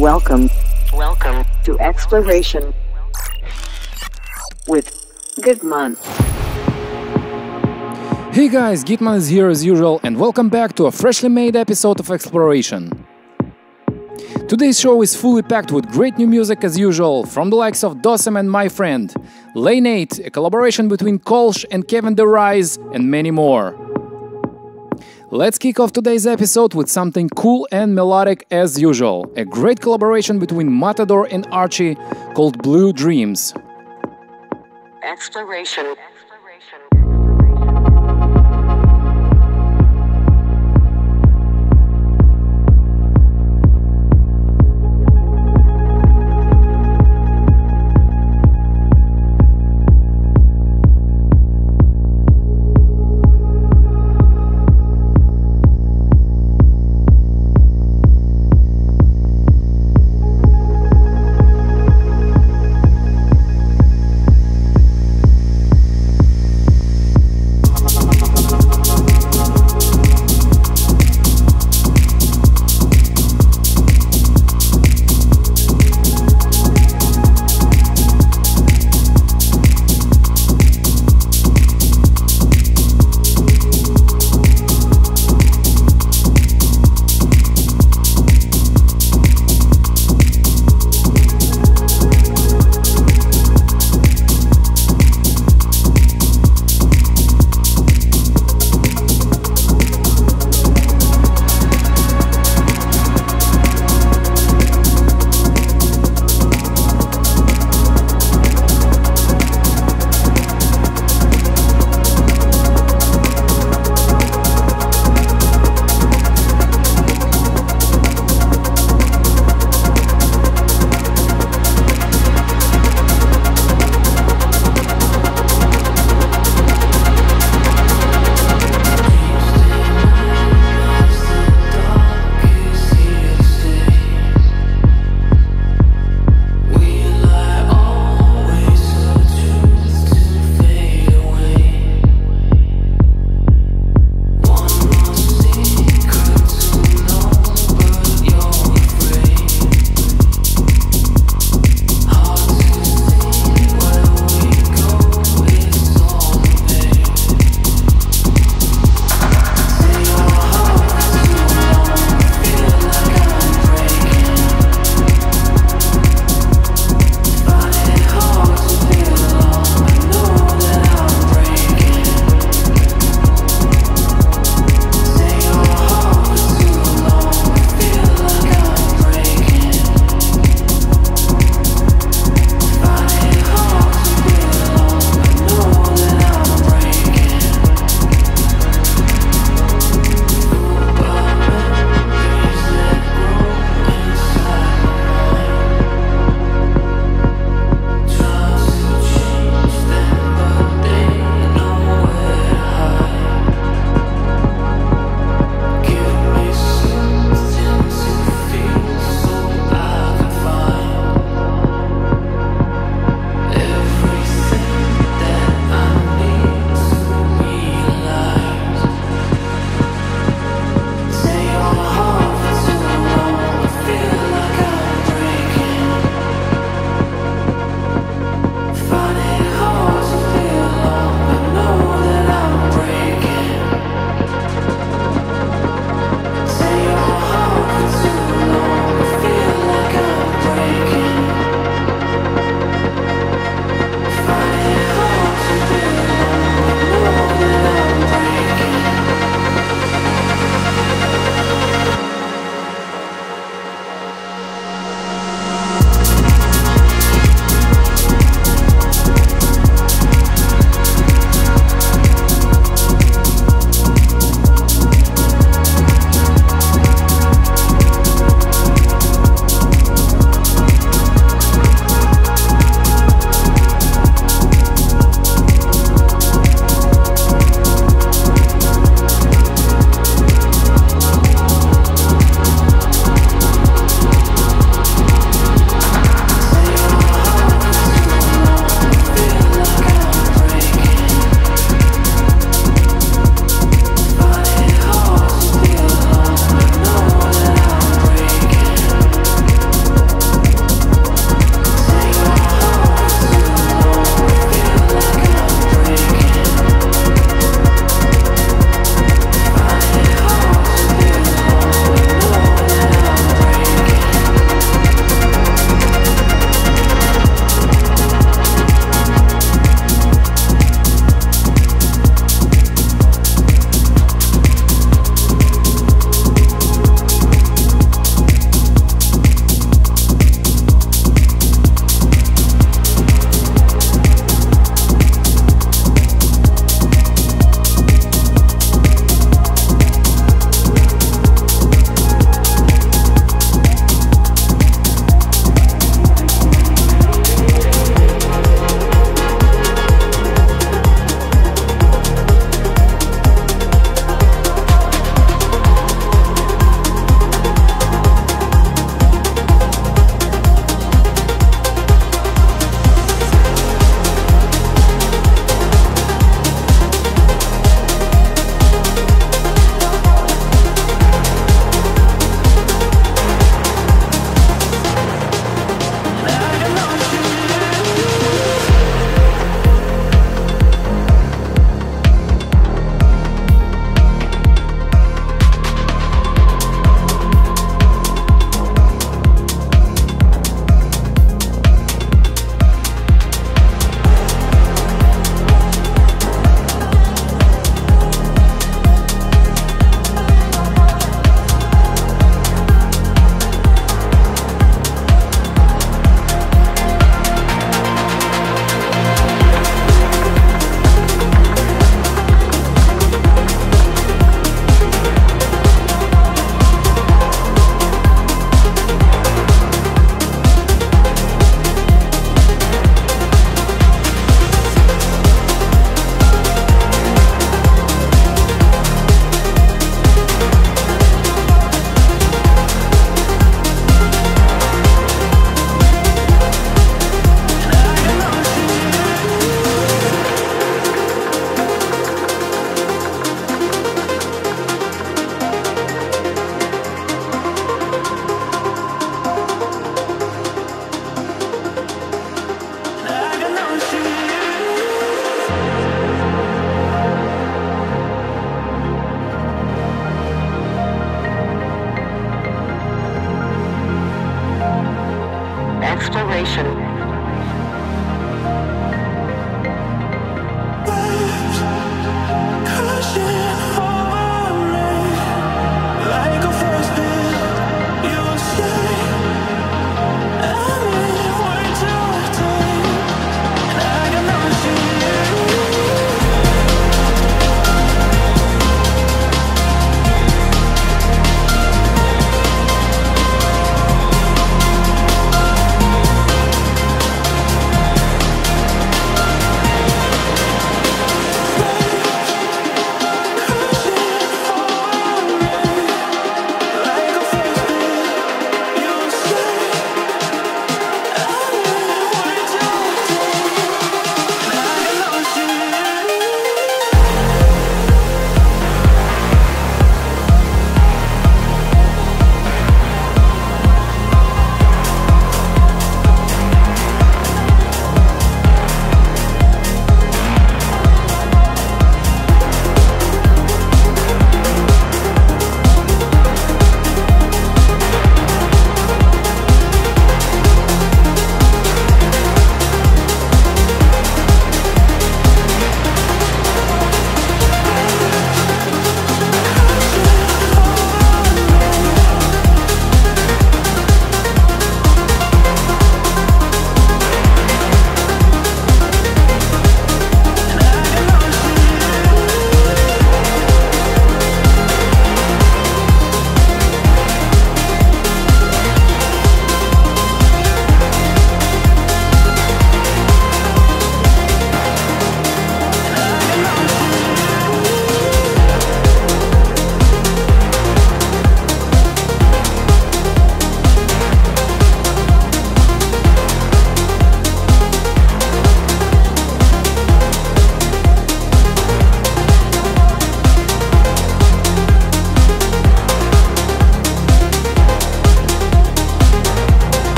Welcome Welcome. to Exploration with Gitman. Hey guys, Gitman is here as usual, and welcome back to a freshly made episode of Exploration. Today's show is fully packed with great new music as usual, from the likes of Dosem and My Friend, Lane 8, a collaboration between Kolsch and Kevin de Vries, and many more. Let's kick off today's episode with something cool and melodic as usual. A great collaboration between Matador and Archie called Blue Dreams. Exploration.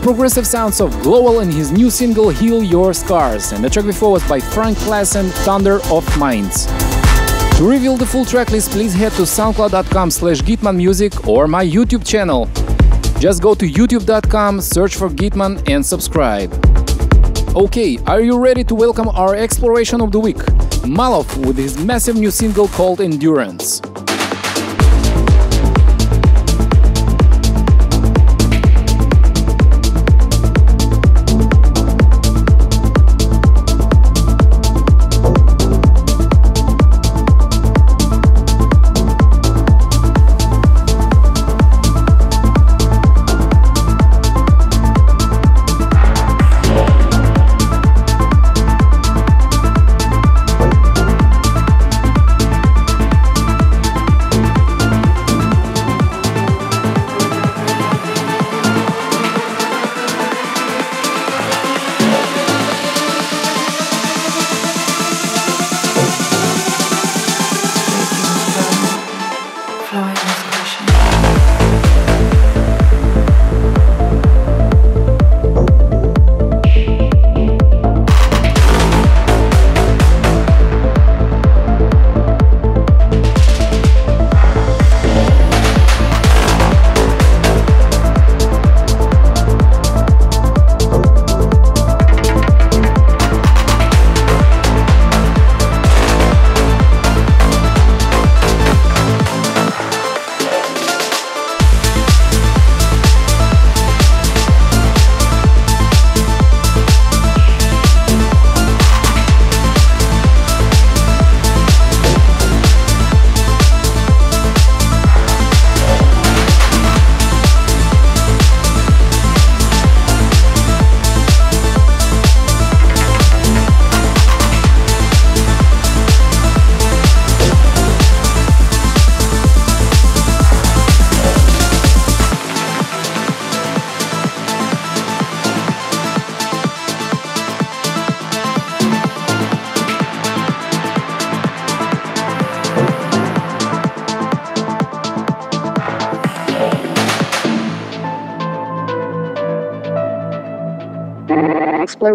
Progressive sounds of Global and his new single Heal Your Scars, and the track before was by Frank Klassen, Thunder of Minds. To reveal the full tracklist, please head to soundcloud.com slash gitmanmusic or my YouTube channel. Just go to youtube.com, search for Gitman and subscribe. Okay, are you ready to welcome our exploration of the week? Malov with his massive new single called Endurance.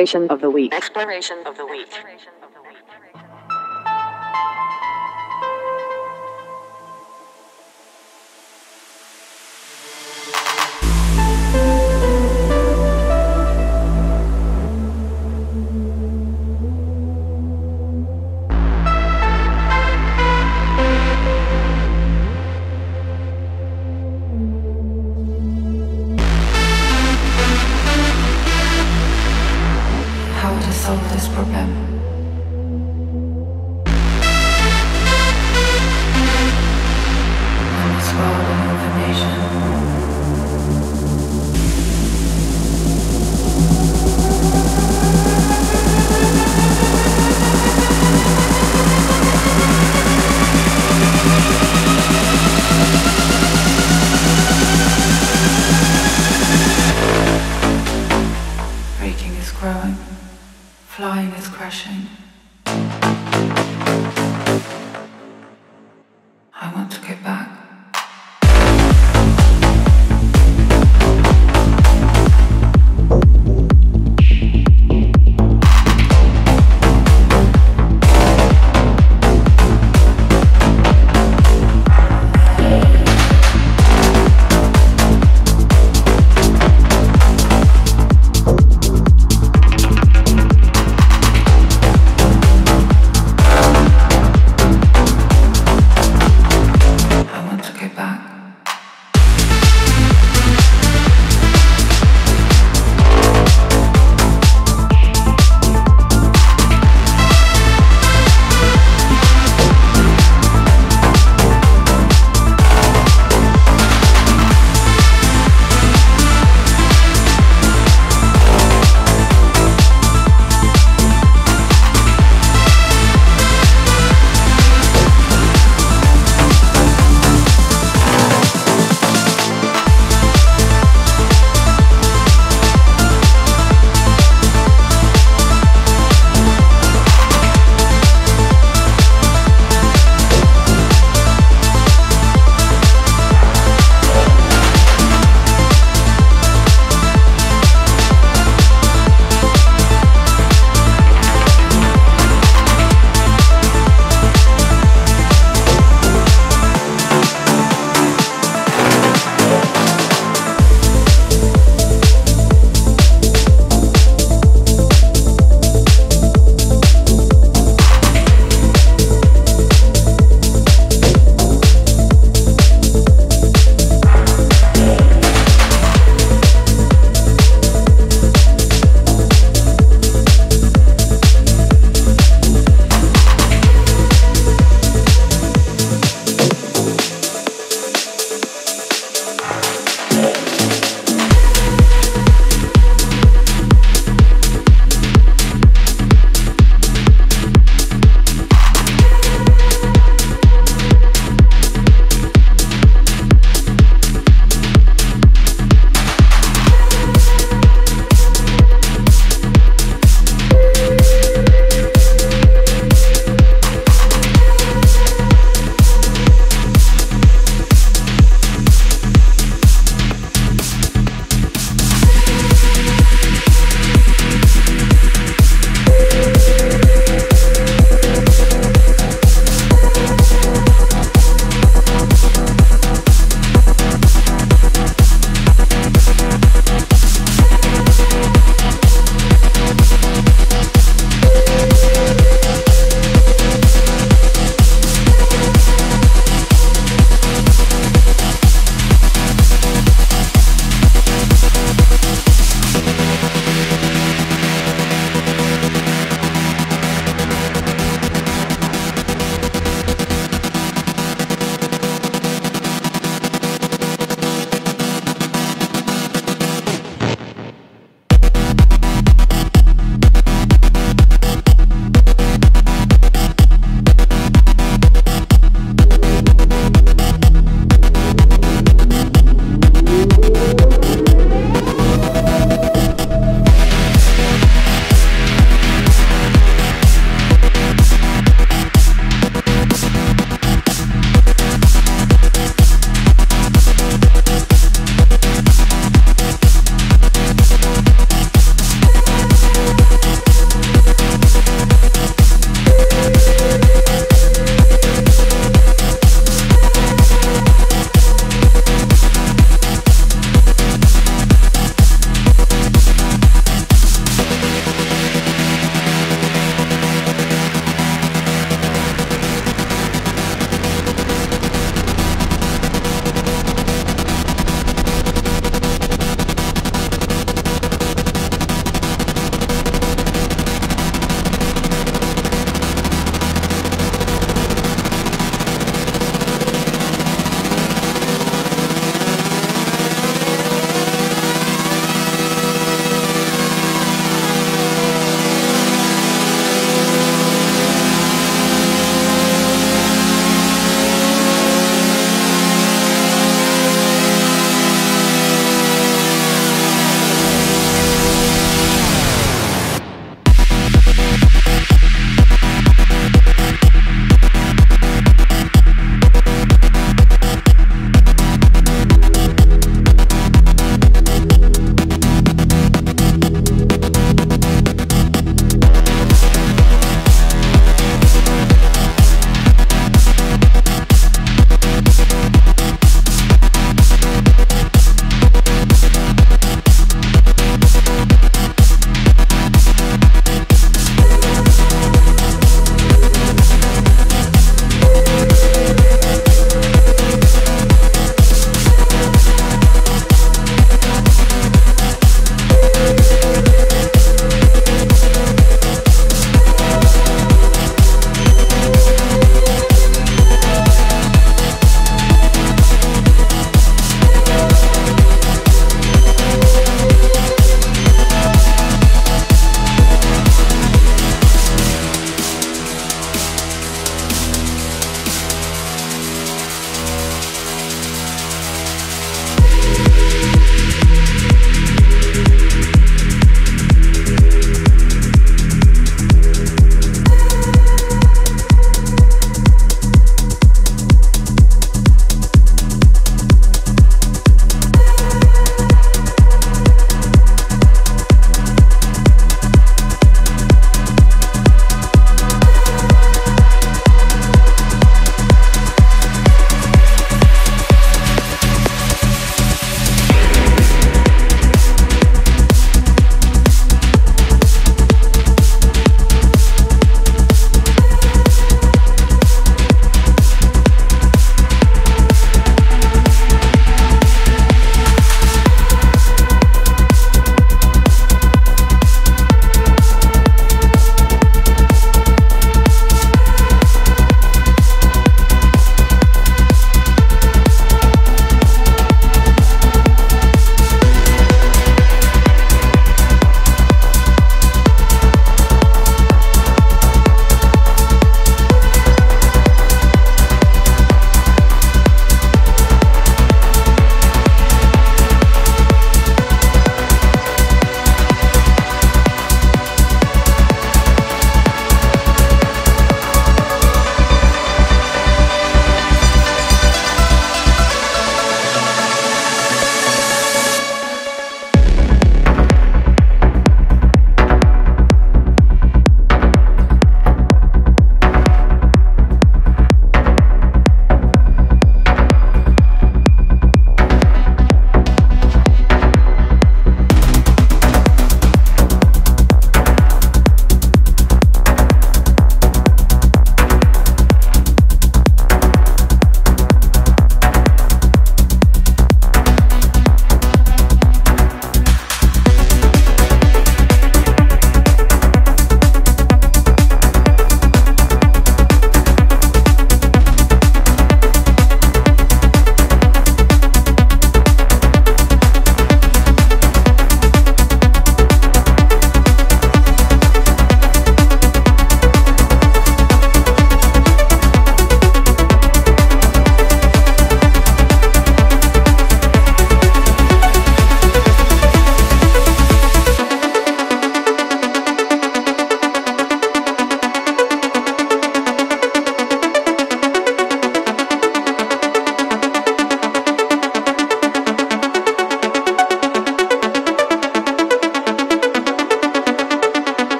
Exploration of the week. Exploration of the week. Breaking is growing, flying is crashing. I want to get back.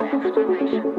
Exclamation.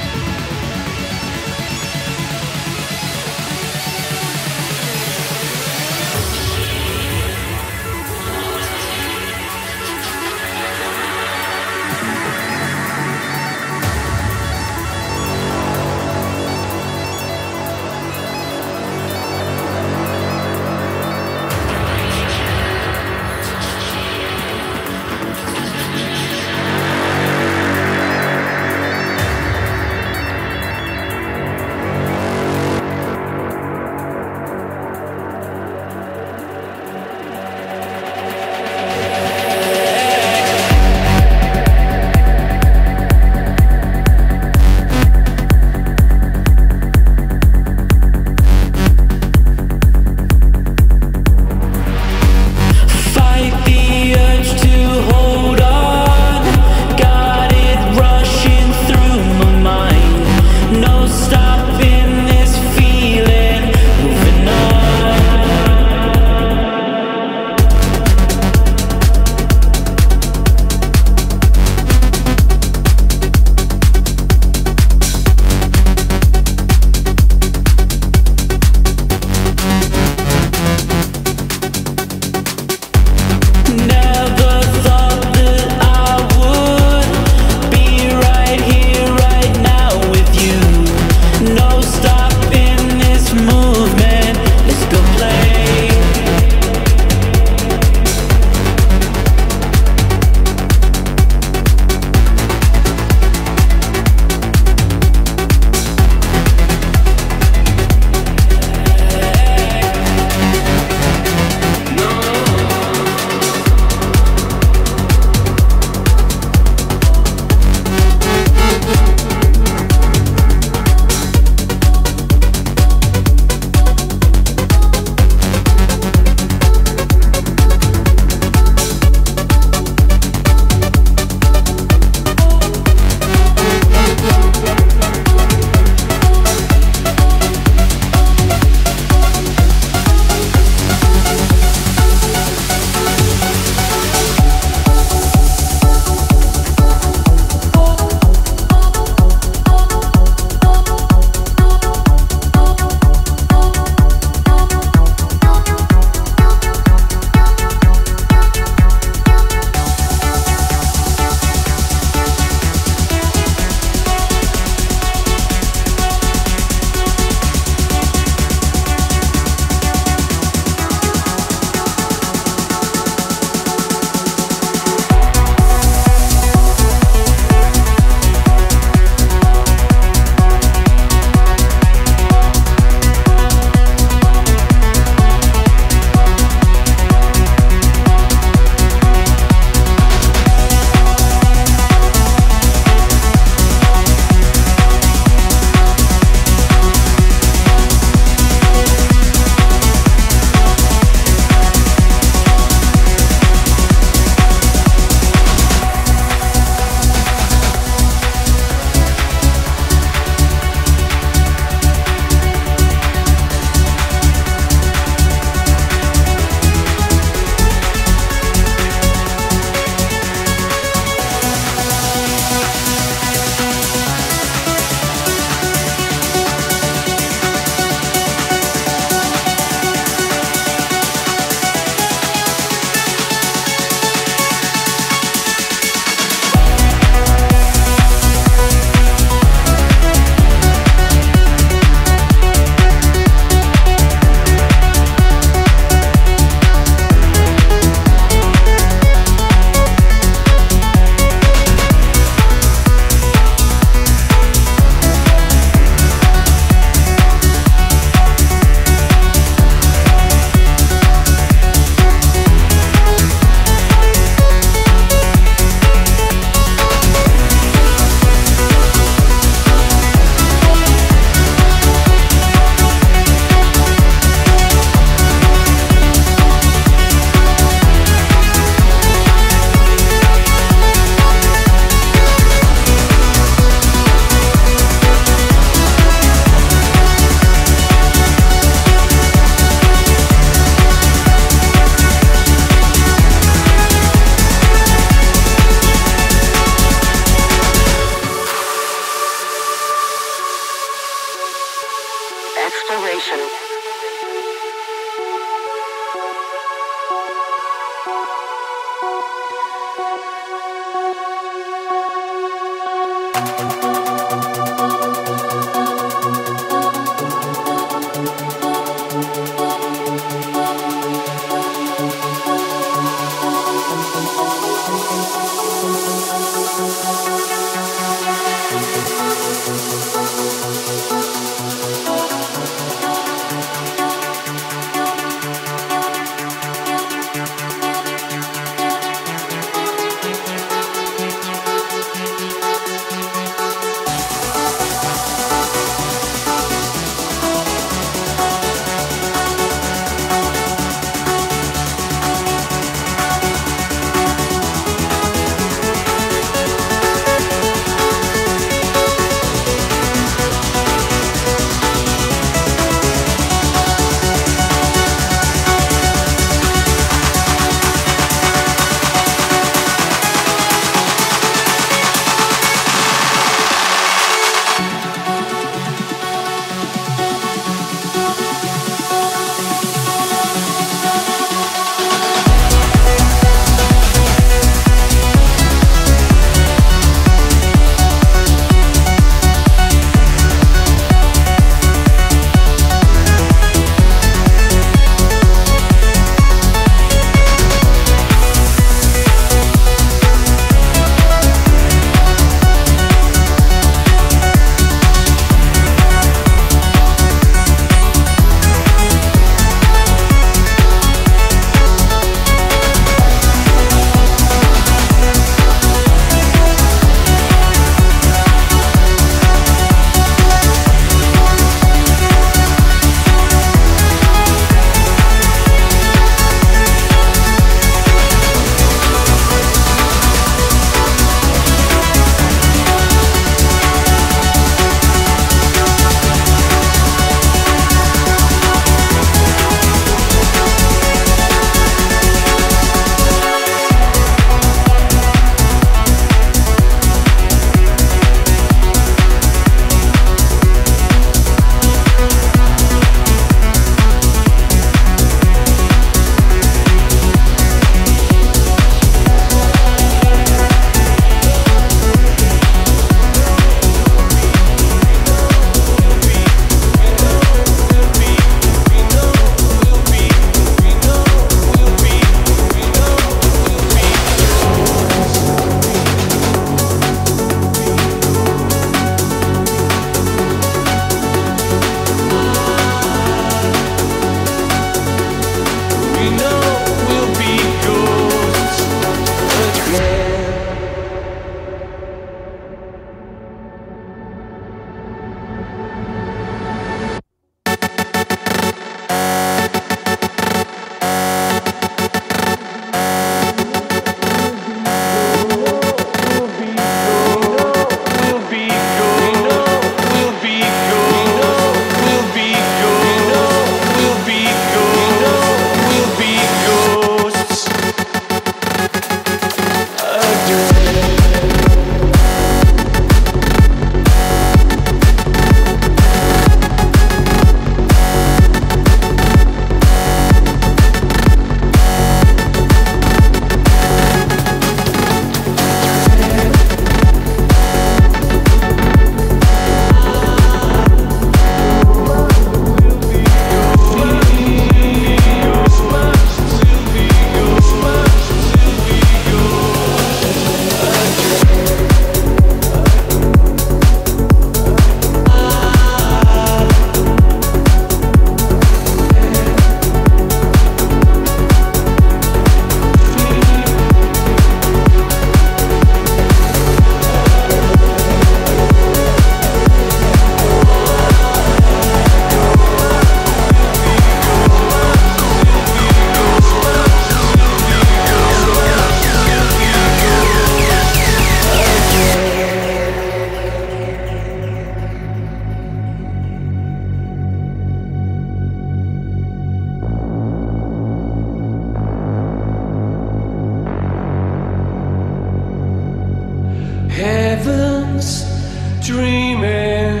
Dreaming.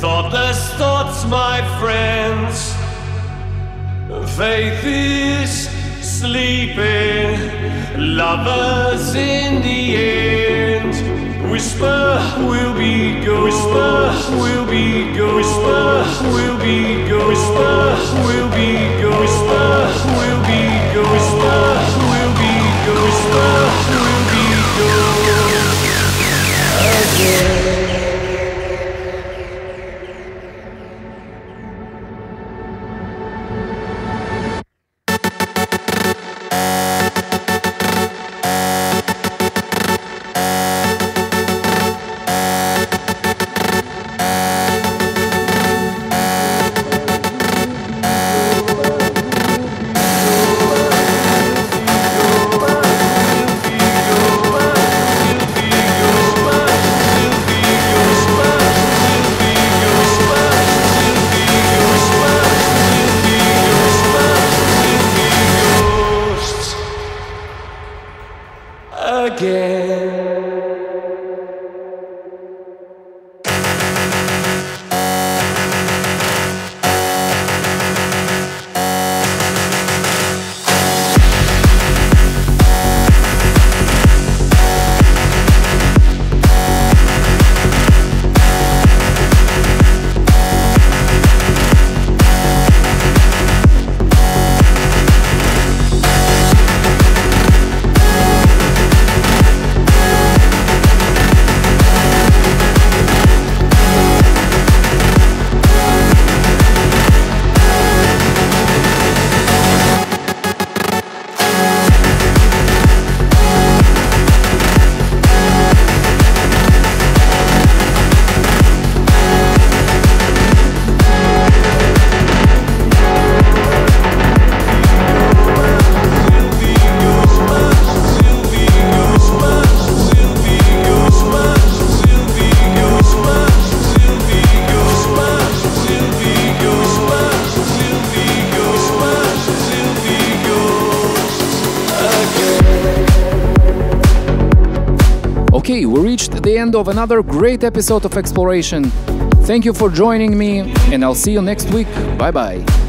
Thoughtless thoughts, my friends. Faith is sleeping, lovers in the end. Whisper will be go, whisper will be go, whisper will be go, whisper will be go, whisper will be go, whisper will be Again. End of another great episode of Exploration. Thank you for joining me, and I'll see you next week. Bye bye.